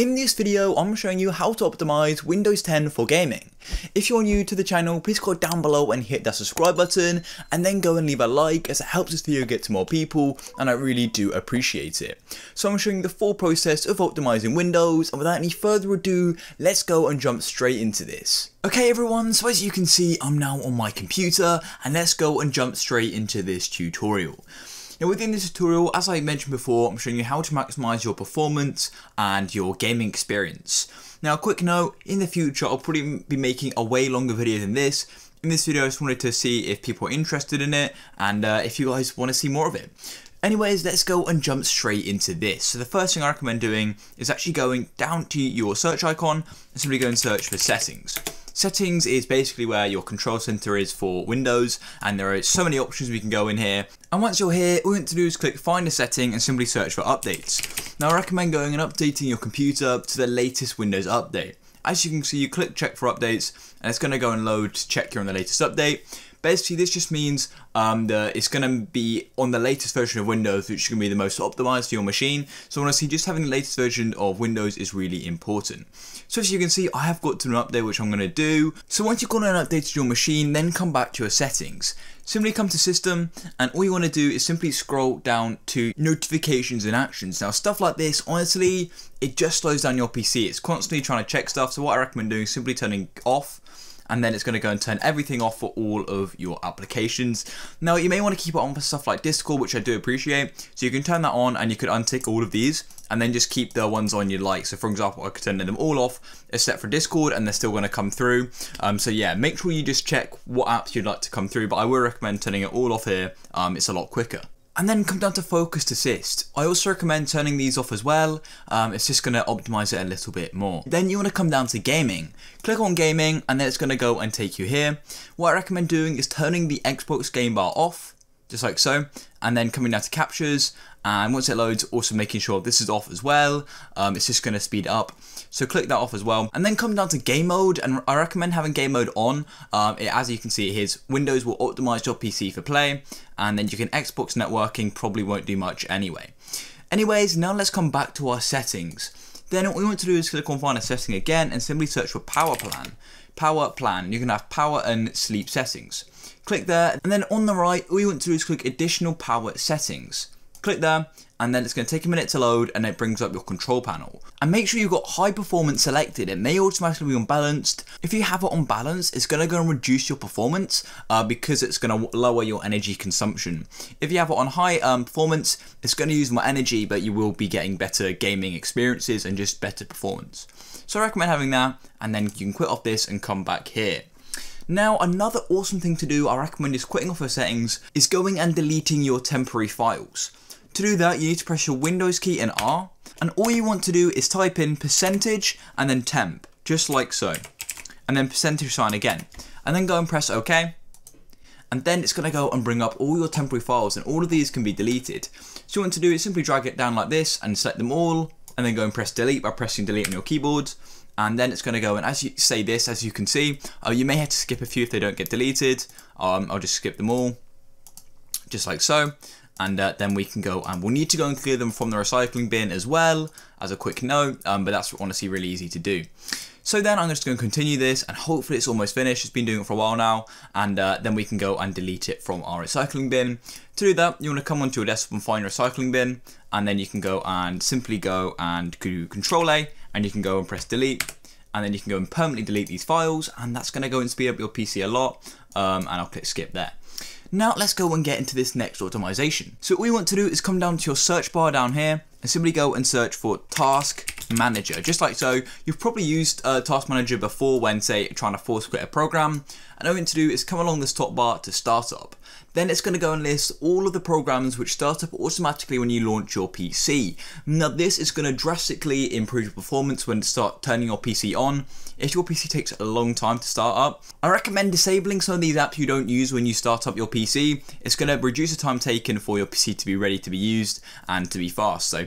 In this video, I'm showing you how to optimize Windows 10 for gaming. If you're new to the channel, please go down below and hit that subscribe button, and then go and leave a like as it helps this video get to more people, and I really do appreciate it. So I'm showing the full process of optimizing Windows, and without any further ado, let's go and jump straight into this. Okay everyone, so as you can see, I'm now on my computer, and let's go and jump straight into this tutorial. Now within this tutorial, as I mentioned before, I'm showing you how to maximize your performance and your gaming experience. Now a quick note, in the future I'll probably be making a way longer video than this. In this video I just wanted to see if people are interested in it and uh, if you guys want to see more of it. Anyways, let's go and jump straight into this. So the first thing I recommend doing is actually going down to your search icon and simply go and search for settings. Settings is basically where your control center is for Windows and there are so many options we can go in here. And once you're here, all you want to do is click find a setting and simply search for updates. Now I recommend going and updating your computer to the latest Windows update. As you can see, you click check for updates and it's going to go and load to check you're on the latest update. Basically, this just means um, that it's going to be on the latest version of Windows, which is going to be the most optimized for your machine. So honestly, just having the latest version of Windows is really important. So as you can see, I have got to an update, which I'm going to do. So once you've got an update to your machine, then come back to your settings. Simply come to system, and all you want to do is simply scroll down to notifications and actions. Now, stuff like this, honestly, it just slows down your PC. It's constantly trying to check stuff. So what I recommend doing is simply turning off and then it's going to go and turn everything off for all of your applications. Now you may want to keep it on for stuff like Discord, which I do appreciate. So you can turn that on and you could untick all of these and then just keep the ones on you like. So for example, I could turn them all off except for Discord and they're still going to come through. Um, so yeah, make sure you just check what apps you'd like to come through, but I would recommend turning it all off here. Um, it's a lot quicker and then come down to focused assist. I also recommend turning these off as well, um, it's just going to optimize it a little bit more. Then you want to come down to gaming. Click on gaming and then it's going to go and take you here. What I recommend doing is turning the Xbox game bar off, just like so, and then coming down to captures and once it loads also making sure this is off as well. Um, it's just going to speed up. So click that off as well. And then come down to game mode and I recommend having game mode on. Um, it, as you can see here Windows will optimize your PC for play and then you can Xbox networking probably won't do much anyway. Anyways now let's come back to our settings. Then what we want to do is click on find a setting again and simply search for power plan. Power plan. You can have power and sleep settings. Click there. And then on the right all you want to do is click additional power settings click there and then it's going to take a minute to load and it brings up your control panel. And make sure you've got high performance selected, it may automatically be unbalanced. If you have it on balance, it's going to go and reduce your performance uh, because it's going to lower your energy consumption. If you have it on high um, performance, it's going to use more energy but you will be getting better gaming experiences and just better performance. So I recommend having that and then you can quit off this and come back here. Now, another awesome thing to do, I recommend is quitting off your settings, is going and deleting your temporary files. To do that, you need to press your Windows key and R, and all you want to do is type in percentage and then temp, just like so. And then percentage sign again. And then go and press OK. And then it's going to go and bring up all your temporary files, and all of these can be deleted. So you want to do is simply drag it down like this and select them all, and then go and press delete by pressing delete on your keyboard. And then it's going to go, and as you say this, as you can see, uh, you may have to skip a few if they don't get deleted. Um, I'll just skip them all, just like so and uh, then we can go and we'll need to go and clear them from the recycling bin as well as a quick note um, but that's honestly really easy to do so then I'm just going to continue this and hopefully it's almost finished. It's been doing it for a while now and uh, then we can go and delete it from our recycling bin. To do that, you want to come onto your desktop and find your recycling bin and then you can go and simply go and do Control A and you can go and press delete and then you can go and permanently delete these files and that's going to go and speed up your PC a lot um, and I'll click skip there. Now let's go and get into this next automation. So what we want to do is come down to your search bar down here and simply go and search for task manager just like so you've probably used uh, task manager before when say trying to force quit a program and all you need to do is come along this top bar to startup then it's going to go and list all of the programs which start up automatically when you launch your PC. Now this is going to drastically improve your performance when you start turning your PC on. If your PC takes a long time to start up, I recommend disabling some of these apps you don't use when you start up your PC. It's going to reduce the time taken for your PC to be ready to be used and to be fast. So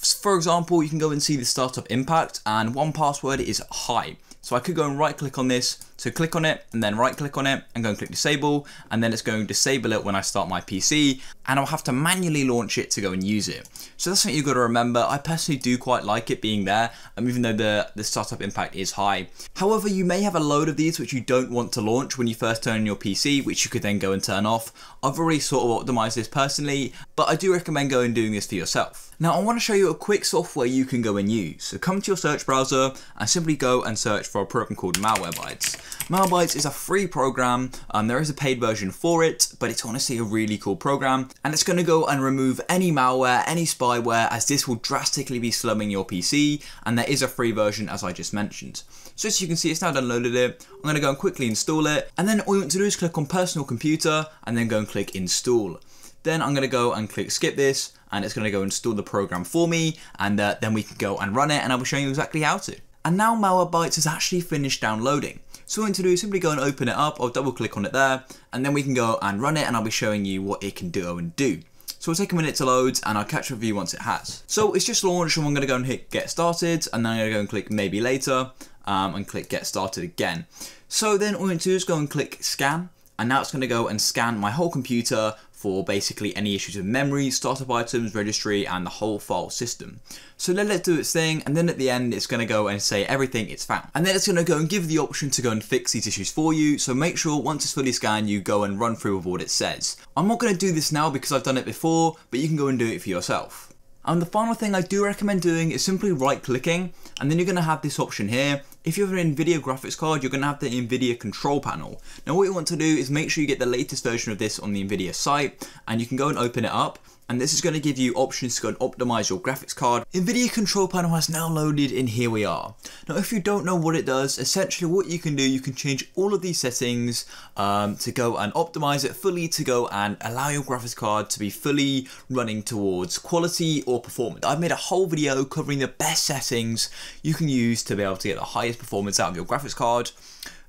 for example, you can go and see the startup impact and 1Password is high. So I could go and right click on this So click on it and then right click on it and go and click disable and then it's going to disable it when I start my PC and I'll have to manually launch it to go and use it. So that's something you've got to remember. I personally do quite like it being there um, even though the, the startup impact is high. However, you may have a load of these which you don't want to launch when you first turn on your PC which you could then go and turn off. I've already sort of optimized this personally but I do recommend going and doing this for yourself. Now I want to show you a quick software you can go and use. So come to your search browser and simply go and search for a program called Malwarebytes. Malwarebytes is a free program, um, there is a paid version for it, but it's honestly a really cool program and it's going to go and remove any malware, any spyware as this will drastically be slumming your PC and there is a free version as I just mentioned. So as you can see it's now downloaded it, I'm going to go and quickly install it and then all you want to do is click on personal computer and then go and click install. Then I'm going to go and click skip this and it's going to go install the program for me and uh, then we can go and run it and I'll be showing you exactly how to. And now Malwarebytes has actually finished downloading. So what we need to do is simply go and open it up, I'll double click on it there, and then we can go and run it and I'll be showing you what it can do and do. So it'll take a minute to load and I'll catch up with you once it has. So it's just launched and I'm going to go and hit get started and then I'm going to go and click maybe later um, and click get started again. So then all need to do is go and click scan and now it's going to go and scan my whole computer for basically any issues with memory, startup items, registry, and the whole file system. So let it do its thing, and then at the end, it's gonna go and say everything it's found. And then it's gonna go and give the option to go and fix these issues for you, so make sure once it's fully scanned, you go and run through with what it says. I'm not gonna do this now because I've done it before, but you can go and do it for yourself. And the final thing I do recommend doing is simply right clicking and then you're going to have this option here. If you have an NVIDIA graphics card, you're going to have the NVIDIA control panel. Now what you want to do is make sure you get the latest version of this on the NVIDIA site and you can go and open it up and this is going to give you options to go and optimize your graphics card. NVIDIA control panel has now loaded and here we are. Now if you don't know what it does, essentially what you can do, you can change all of these settings um, to go and optimize it fully to go and allow your graphics card to be fully running towards quality or performance. I've made a whole video covering the best settings you can use to be able to get the highest performance out of your graphics card.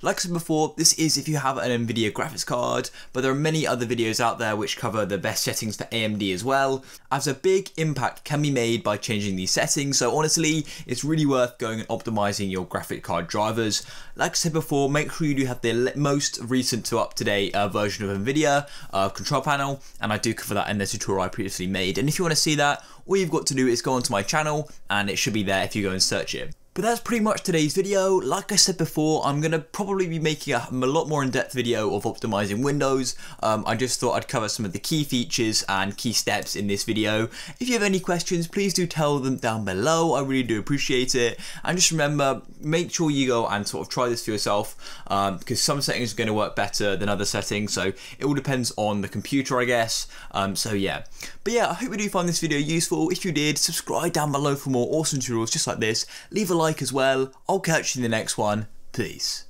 Like I said before, this is if you have an NVIDIA graphics card, but there are many other videos out there which cover the best settings for AMD as well, as a big impact can be made by changing these settings, so honestly, it's really worth going and optimizing your graphic card drivers. Like I said before, make sure you do have the most recent to up-to-date uh, version of NVIDIA uh, control panel, and I do cover that in the tutorial I previously made, and if you want to see that, all you've got to do is go onto my channel, and it should be there if you go and search it. But that's pretty much today's video. Like I said before, I'm going to probably be making a, a lot more in-depth video of optimizing Windows. Um, I just thought I'd cover some of the key features and key steps in this video. If you have any questions, please do tell them down below. I really do appreciate it. And just remember, make sure you go and sort of try this for yourself um, because some settings are going to work better than other settings. So it all depends on the computer, I guess. Um, so yeah. But yeah, I hope you do find this video useful. If you did, subscribe down below for more awesome tutorials just like this. Leave a like as well. I'll catch you in the next one. Peace.